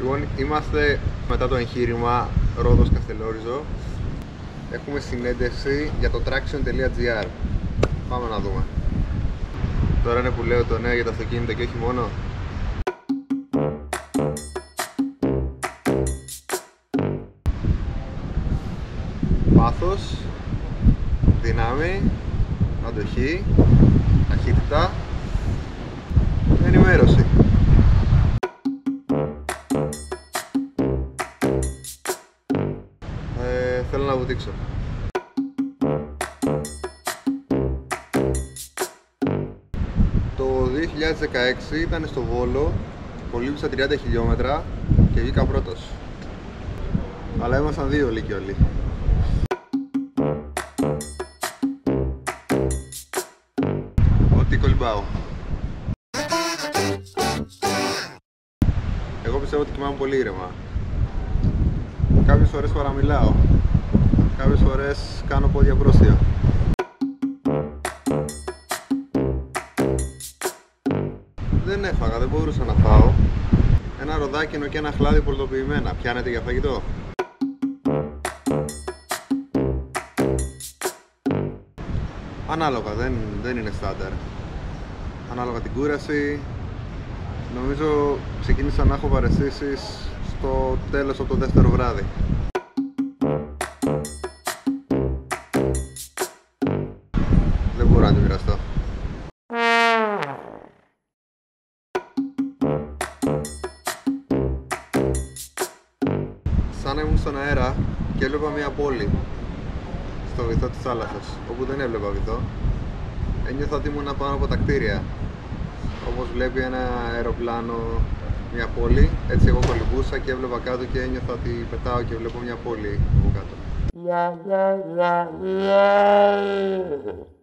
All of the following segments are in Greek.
Λοιπόν, είμαστε μετά το εγχείρημα Ρόδος Καστελόριζο. Έχουμε συνέντευξη για το traction.gr. Πάμε να δούμε. Τώρα είναι που λέω το νέο για τα αυτοκίνητα και όχι μόνο. Πάθος, δύναμη, αντοχή, ταχύτητα, ενημέρωση. Θέλω να βουτήξω. Το 2016 ήταν στο Βόλο, κολύμπησα 30 χιλιόμετρα και βγήκα πρώτος. Αλλά ήμασταν δύο λύκοι όλοι. Ό,τι κολυμπάω. Εγώ πιστεύω ότι κοιμάμαι πολύ ήρεμα. Κάποιες φορές παραμιλάω. Κάποιες φορές κάνω πόδια πρόστια. Δεν έφαγα, δεν μπορούσα να φάω. Ένα ροδάκινο και ένα χλάδι πολτοποιημένα. Πιάνετε για φαγητό. Ανάλογα, δεν, δεν είναι στάνταρ. Ανάλογα την κούραση. Νομίζω ξεκίνησα να έχω παρεστήσεις στο τέλος από το δεύτερο βράδυ. Να τη μοιραστώ. Σαν να ήμουν στον αέρα και έβλεπα μια πόλη στο βυθό της θάλασσας, όπου δεν έβλεπα βυθό. Ένιωθα ότι ήμουν πάνω από τα κτίρια. Όπως βλέπει ένα αεροπλάνο μια πόλη, έτσι εγώ κολυμπούσα και έβλεπα κάτω και ένιωθα ότι πετάω και βλέπω μια πόλη από κάτω. Ο πιλότος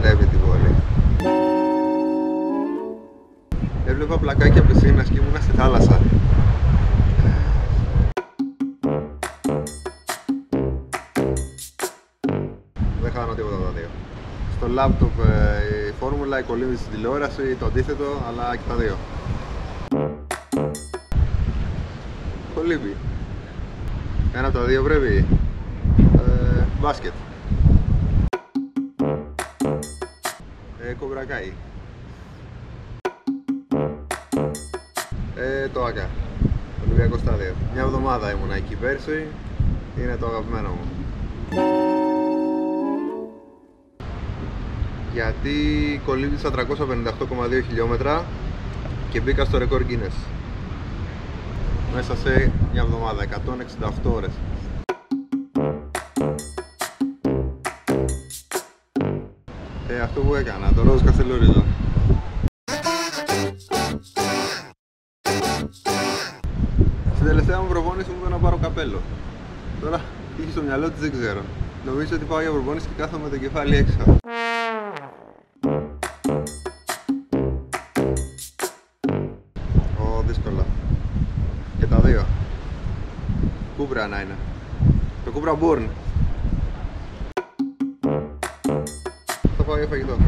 βλέπει την πόλη. Έβλεπα πλακάκια πισίνας και ήμουνα στη θάλασσα. Δεν χάνω τίποτα από τα δύο. Στο λάπτοπ ε, η φόρμουλα, η κολύμβηση στην τηλεόραση, το αντίθετο, αλλά και τα δύο. Κολύμπι. Ένα από τα δύο πρέπει. Ε, μπάσκετ. Κομπρακάι. Ε, το ΆΚΑ. Ολυμπιακό στάδιο. Μια εβδομάδα ήμουνα εκεί πέρσι. Είναι το αγαπημένο μου. Γιατί κολύμπησα 358,2 χιλιόμετρα και μπήκα στο ρεκόρ Guinness. Μέσα σε μια εβδομάδα, 168 ώρες. Ε, αυτό που έκανα, το Ρόδος Καστελόριζο. Στην τελευταία μου προπόνηση μου είπε να πάρω καπέλο. Τώρα είχε στο μυαλό της δεν ξέρω. Νομίζω ότι πάω για προπόνηση και κάθομαι με το κεφάλι έξω. Ω, δύσκολα. Και τα δύο. Κούμπρα να είναι. Το κούμπρα Born. Για φαγητό.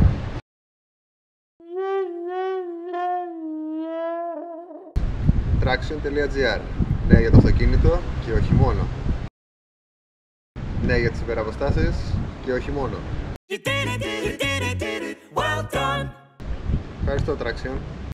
Traction.gr Νέα για το αυτοκίνητο και όχι μόνο. Νέα για τις υπεραποστάσεις και όχι μόνο. You did it, did it, did it, did it. Well done. Ευχαριστώ Traction.